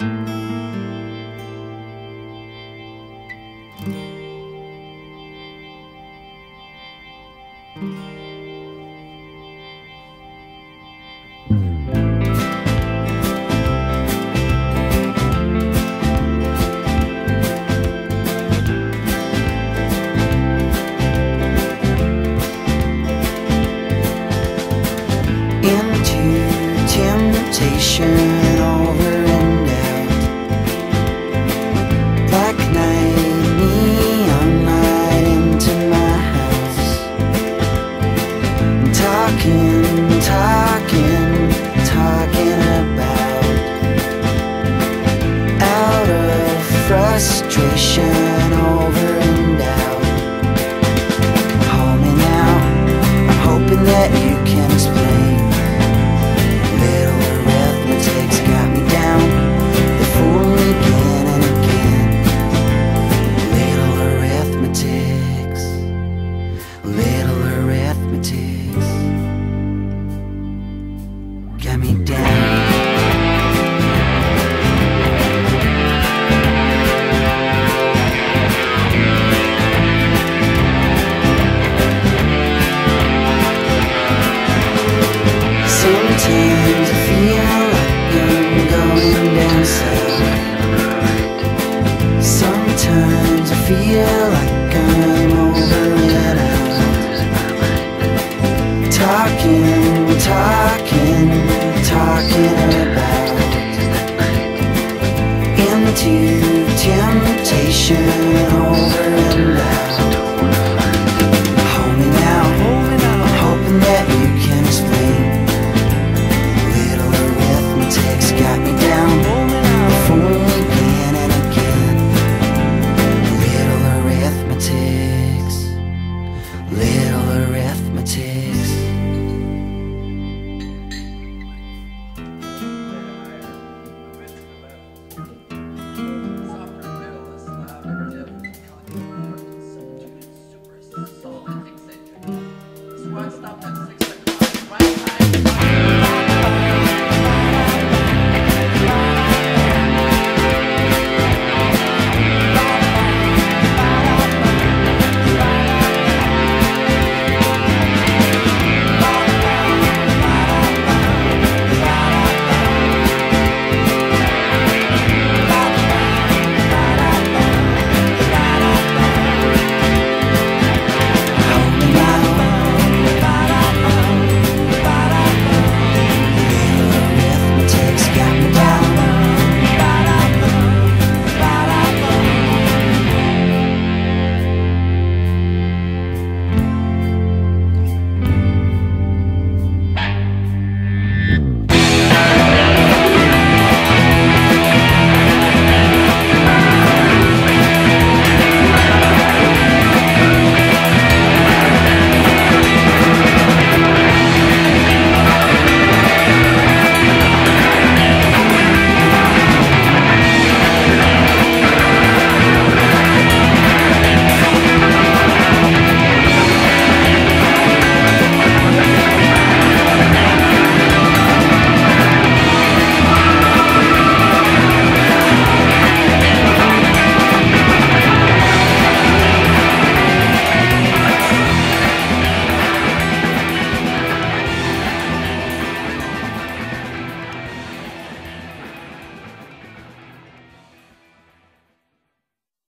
thank mm -hmm. you frustration over and out. Call me now. I'm hoping that you can explain. feel